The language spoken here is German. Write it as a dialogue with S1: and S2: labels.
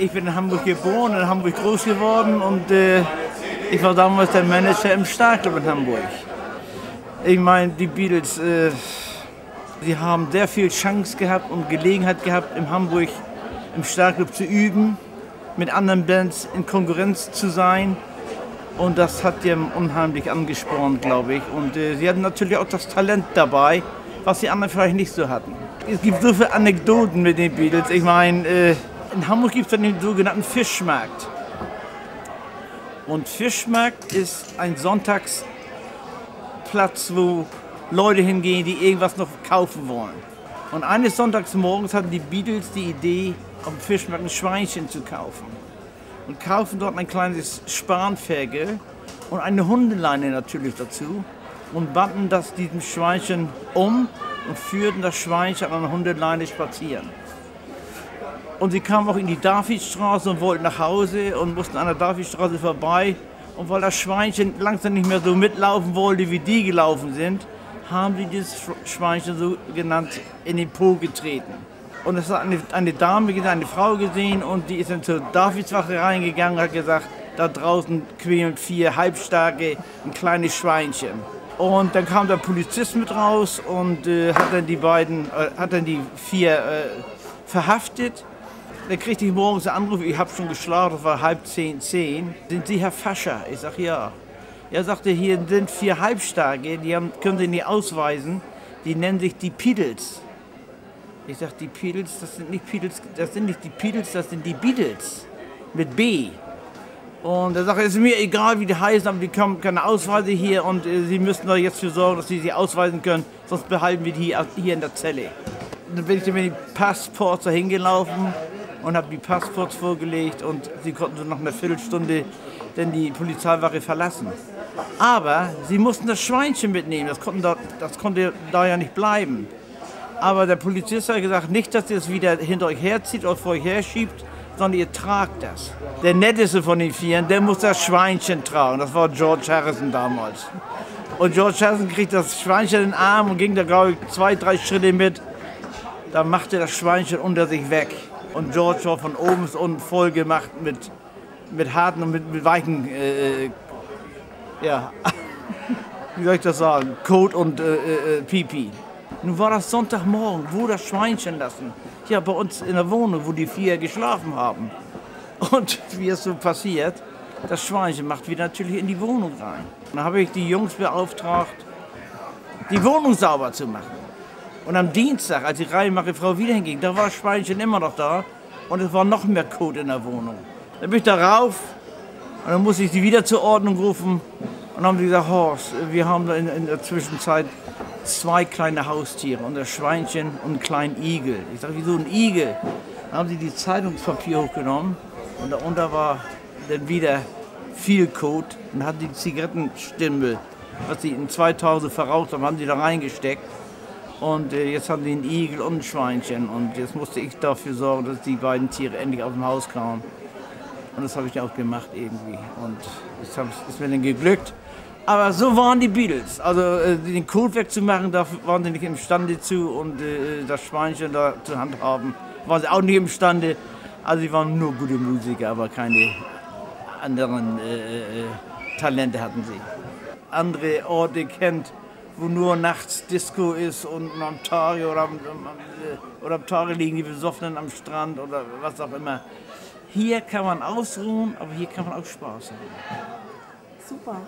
S1: Ich bin in Hamburg geboren, in Hamburg groß geworden und äh, ich war damals der Manager im Starclub in Hamburg. Ich meine, die Beatles, äh, sie haben sehr viel Chance gehabt und Gelegenheit gehabt, in Hamburg im Starclub zu üben, mit anderen Bands in Konkurrenz zu sein. Und das hat die unheimlich angespornt, glaube ich. Und äh, sie hatten natürlich auch das Talent dabei, was die anderen vielleicht nicht so hatten. Es gibt so viele Anekdoten mit den Beatles. Ich meine, äh, in Hamburg gibt es den sogenannten Fischmarkt. Und Fischmarkt ist ein Sonntagsplatz, wo Leute hingehen, die irgendwas noch kaufen wollen. Und eines Sonntagsmorgens hatten die Beatles die Idee, dem Fischmarkt ein Schweinchen zu kaufen. Und kaufen dort ein kleines Spanferkel und eine Hundeleine natürlich dazu und banden das diesem Schweinchen um und führten das Schweinchen an der Hundeleine spazieren. Und sie kamen auch in die Davidstraße und wollten nach Hause und mussten an der Davidstraße vorbei. Und weil das Schweinchen langsam nicht mehr so mitlaufen wollte, wie die gelaufen sind, haben sie dieses Schweinchen so genannt in den Po getreten. Und es hat eine, eine Dame, eine Frau gesehen und die ist dann zur Davidswache reingegangen und hat gesagt, da draußen quälen vier halbstarke, ein kleines Schweinchen. Und dann kam der Polizist mit raus und äh, hat dann die beiden, äh, hat dann die vier äh, verhaftet. Dann kriegte ich morgens einen Anruf, ich habe schon geschlafen, das war halb zehn, zehn. Sind Sie Herr Fascher? Ich sag ja. Er sagte, hier sind vier Halbstarke, die haben, können Sie nicht ausweisen, die nennen sich die Beatles. Ich sag, die Beatles, das sind nicht Beatles, das sind nicht die Beatles, das sind die Beatles. Mit B. Und er sagt, es ist mir egal, wie die heißen, aber die haben keine Ausweise hier und äh, sie müssen doch jetzt für sorgen, dass sie sie ausweisen können, sonst behalten wir die hier, hier in der Zelle. Dann bin ich mit dem Passport dahin gelaufen und habe die Passports vorgelegt und sie konnten so nach einer Viertelstunde dann die Polizeiwache verlassen. Aber sie mussten das Schweinchen mitnehmen, das, da, das konnte da ja nicht bleiben. Aber der Polizist hat gesagt, nicht, dass ihr es wieder hinter euch herzieht oder vor euch herschiebt, sondern ihr tragt das. Der netteste von den Vieren, der muss das Schweinchen tragen. Das war George Harrison damals. Und George Harrison kriegt das Schweinchen in den Arm und ging da, glaube ich, zwei, drei Schritte mit. Da machte das Schweinchen unter sich weg. Und George war von oben bis unten voll gemacht mit, mit harten und mit, mit weichen, äh, äh ja, wie soll ich das sagen, Kot und äh, äh, äh, Pipi. Nun war das Sonntagmorgen, wo das Schweinchen lassen? Ja, bei uns in der Wohnung, wo die vier geschlafen haben. Und wie es so passiert, das Schweinchen macht wieder natürlich in die Wohnung rein. Dann habe ich die Jungs beauftragt, die Wohnung sauber zu machen. Und am Dienstag, als die Reihmache Frau wieder hinging, da war Schweinchen immer noch da und es war noch mehr Kot in der Wohnung. Dann bin ich da rauf und dann musste ich sie wieder zur Ordnung rufen und dann haben sie gesagt, Horst, wir haben in, in der Zwischenzeit zwei kleine Haustiere und das Schweinchen und einen kleinen Igel. Ich sage, wieso ein Igel? Dann haben sie die Zeitungspapier hochgenommen und darunter war dann wieder viel Kot und hatten die Zigarettenstimmel, was sie in 2000 verraucht haben, haben sie da reingesteckt. Und äh, jetzt haben sie einen Igel und ein Schweinchen und jetzt musste ich dafür sorgen, dass die beiden Tiere endlich aus dem Haus kamen. Und das habe ich auch gemacht irgendwie. Und es ist mir dann geglückt. Aber so waren die Beatles. Also äh, den Code wegzumachen, da waren sie nicht imstande zu und äh, das Schweinchen da zur Hand haben, waren sie auch nicht imstande. Also sie waren nur gute Musiker, aber keine anderen äh, äh, Talente hatten sie. Andere Orte kennt, wo nur nachts Disco ist und am Tage oder oder am liegen die Besoffenen am Strand oder was auch immer. Hier kann man ausruhen, aber hier kann man auch Spaß haben.
S2: Super.